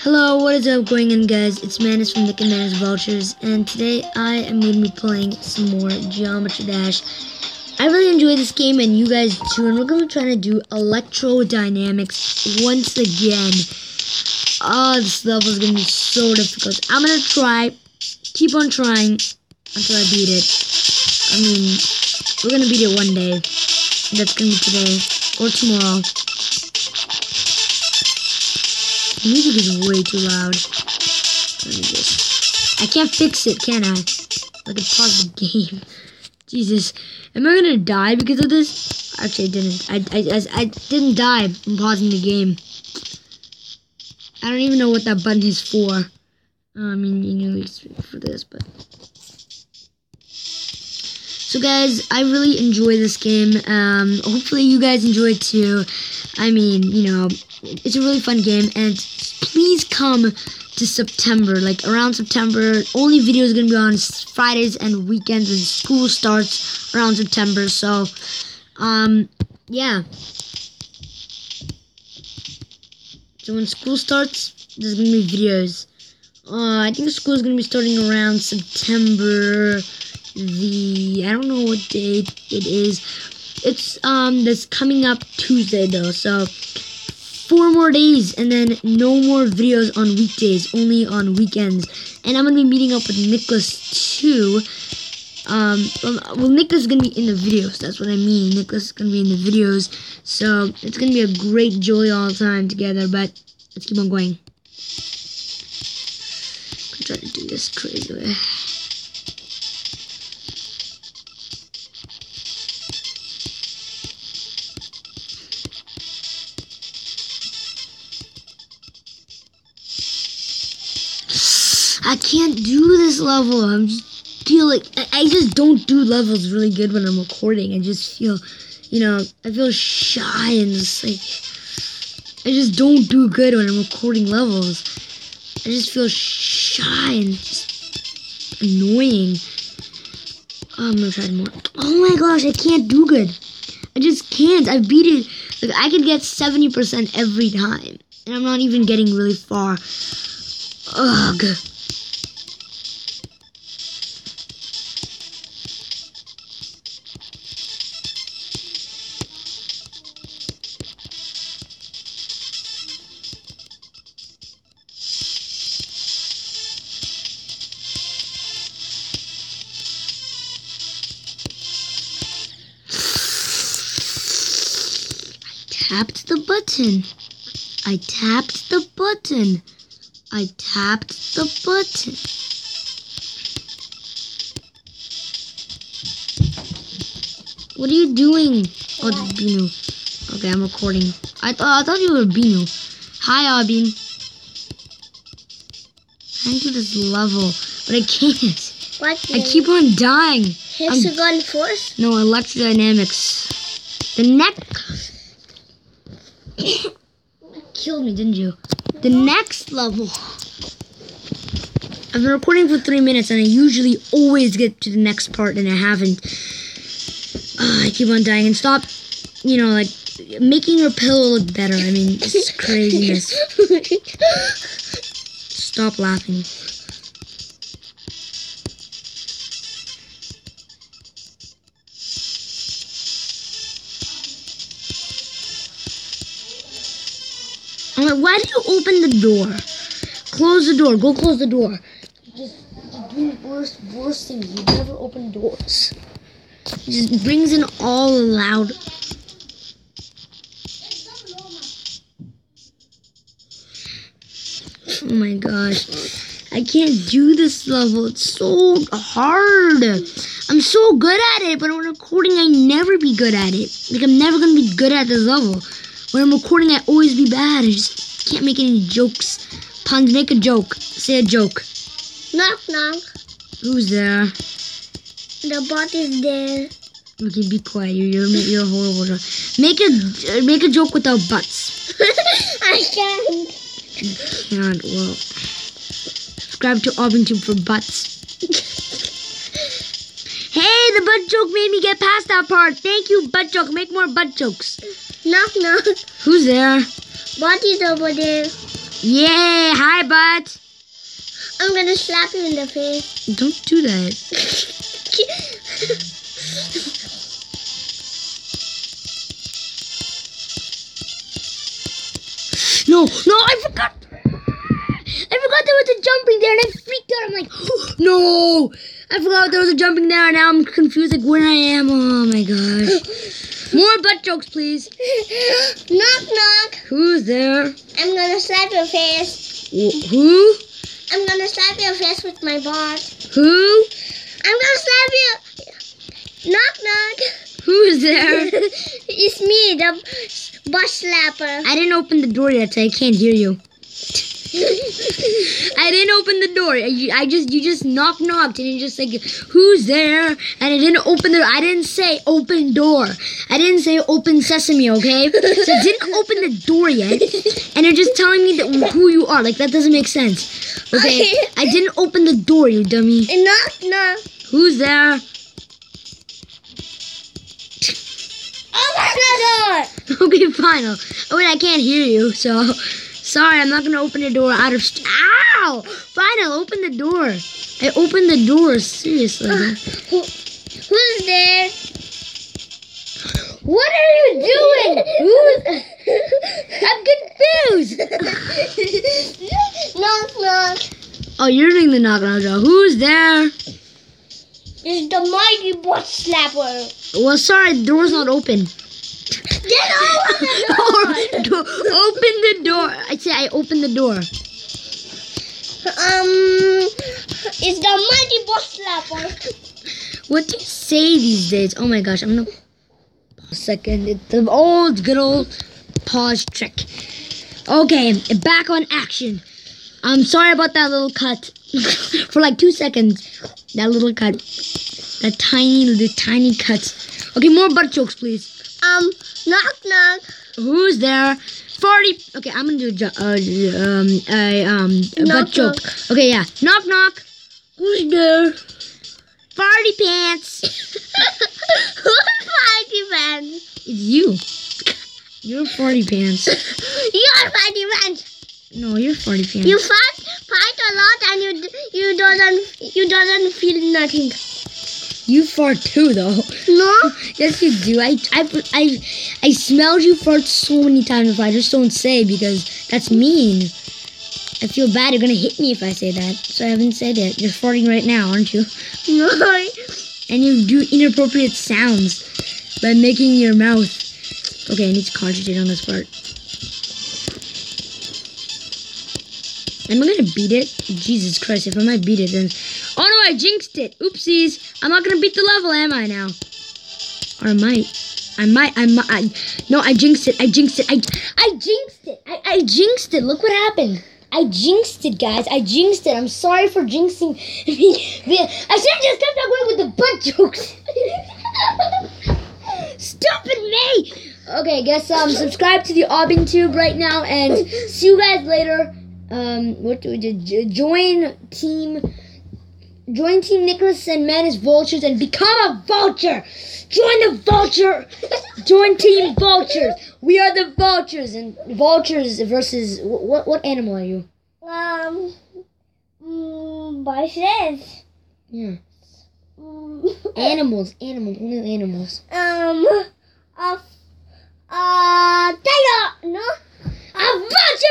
Hello, what is up going on guys? It's Manas from and Manas Vultures and today I am going to be playing some more Geometry Dash. I really enjoy this game and you guys too and we're going to be trying to do Electrodynamix once again. Oh, this level is going to be so difficult. I'm going to try, keep on trying until I beat it. I mean, we're going to beat it one day. That's going to be today or tomorrow. The music is way too loud. Let me just. I can't fix it, can I? I can pause the game. Jesus, am I gonna die because of this? Actually, I didn't. I, I, I, I didn't die from pausing the game. I don't even know what that button is for. Uh, I mean, you know, it's for this, but. So, guys, I really enjoy this game. Um, hopefully, you guys enjoy it too. I mean, you know, it's a really fun game, and please come to September, like around September. Only videos gonna be on Fridays and weekends when school starts around September. So, um, yeah. So when school starts, there's gonna be videos. Uh, I think school is gonna be starting around September. The I don't know what date it is. It's um this coming up Tuesday though, so four more days and then no more videos on weekdays, only on weekends. And I'm gonna be meeting up with Nicholas too. Um, well, Nicholas is gonna be in the videos. That's what I mean. Nicholas is gonna be in the videos, so it's gonna be a great joy all the time together. But let's keep on going. I'm try to do this crazy way. I can't do this level. I'm just feel like I, just don't do levels really good when I'm recording. I just feel, you know, I feel shy and just like I just don't do good when I'm recording levels. I just feel shy and just annoying. Oh, I'm gonna try more. Oh my gosh, I can't do good. I just can't. I beat it. Like I could get 70% every time, and I'm not even getting really far. Ugh. Tapped the button. I tapped the button. I tapped the button. What are you doing? Oh, it's Binu. Okay, I'm recording. I thought I thought you were Binu. Hi, Abin. I do this level, but I can't. What? I keep on dying. Hexagon Force? No, Electrodynamix. The neck killed me, didn't you? The next level. I've been recording for three minutes, and I usually always get to the next part, and I haven't. Uh, I keep on dying. And stop, you know, like making your pillow look better. I mean, it's craziness. Stop laughing. Why did you open the door? Close the door. Go close the door. Just, just do worst, worst things. You never open doors. Just brings in all loud. Oh my gosh. I can't do this level. It's so hard. I'm so good at it, but when recording, I never be good at it. Like, I'm never going to be good at this level. When I'm recording, I always be bad. I just can't make any jokes. Puns, make a joke. Say a joke. Knock knock. Who's there? The bot is there. Okay, be quiet. You're you're, you're a horrible joke. Make a make a joke without butts. I can't. Can't. Well, subscribe to Aubentube for butts. hey, the butt joke made me get past that part. Thank you, butt joke. Make more butt jokes. Knock knock. Who's there? Bot is over there. Yeah, hi, bot. I'm gonna slap you in the face. Don't do that. No, no, I forgot. I forgot there was a jumping there and I freaked out. I'm like, no. I forgot there was a jumping there and now I'm confused like where I am. Oh my gosh. More butt jokes, please. knock knock. Who's there? I'm gonna slap your face. Wh- Who? I'm gonna slap your face with my bot. Who? I'm gonna slap you. Knock knock. Who's there? it's me, the bus slapper. I didn't open the door yet, so I can't hear you. I didn't open the door. I, just you just knock knocked and you just like who's there? And I didn't open the. I didn't say open door. I didn't say open sesame. Okay, so I didn't open the door yet, and you're just telling me that who you are. Like that doesn't make sense. Okay, I didn't open the door, you dummy. Knock knock. Who's there? Open the door. Okay, fine. Oh wait, I can't hear you. So sorry, I'm not gonna open the door out of. St- Ow! Fine, I'll open the door. I opened the door. Seriously. Ah, who, who's there? What are you doing? Who's? I'm confused. knock knock. Oh, you're doing the knock knock job. Who's there? It's the mighty butt slapper. Well, sorry, the door's not open. Get open the door. Open the door. I say I opened the door. Um, it's the mighty butt slapper. What do you say these days? Oh my gosh, I'm gonna second. It's the old good old pause trick. Okay, back on action. I'm sorry about that little cut for like two seconds. That little cut, that tiny, the tiny cuts. Okay, more butt jokes, please. Um, knock knock. Who's there? Forty. Okay, I'm gonna do a, uh, um, a um a Knock, butt joke. Okay, yeah. Knock knock. Who's there? Farty pants. Who's mighty man? It's you. You're farty pants. You're mighty pants. No, you're farty pants. You fight, fight a lot and you you doesn't you doesn't feel nothing. You fart too, though. No. Yes, you do. I, I, I, I smelled you fart so many times. If I just don't say because that's mean. I feel bad. You're gonna hit me if I say that. So I haven't said it. You're farting right now, aren't you? And you do inappropriate sounds by making your mouth. Okay, I need to concentrate on this part. Am I gonna beat it? Jesus Christ, if I might beat it, then. Oh no, I jinxed it! Oopsies! I'm not gonna beat the level, am I now? Or I might. I might, I might. I, no, I jinxed it. I jinxed it. I, I jinxed it. I, I jinxed it. Look what happened. I jinxed it, guys. I jinxed it. I'm sorry for jinxing. I should have just kept on going with the butt jokes. Stupid me. Okay, guess um subscribe to the Aubin Tube right now and see you guys later. Um, what do we do? Join team. Join Team Nicholas and Manas Vultures and become a vulture. Join the vulture. Join Team Vultures. We are the vultures and vultures versus what? What animal are you? Um. Mm. Yeah. Mm, Animals. Animals. Only animals. um. A. Uh. Tiger. No. A vulture.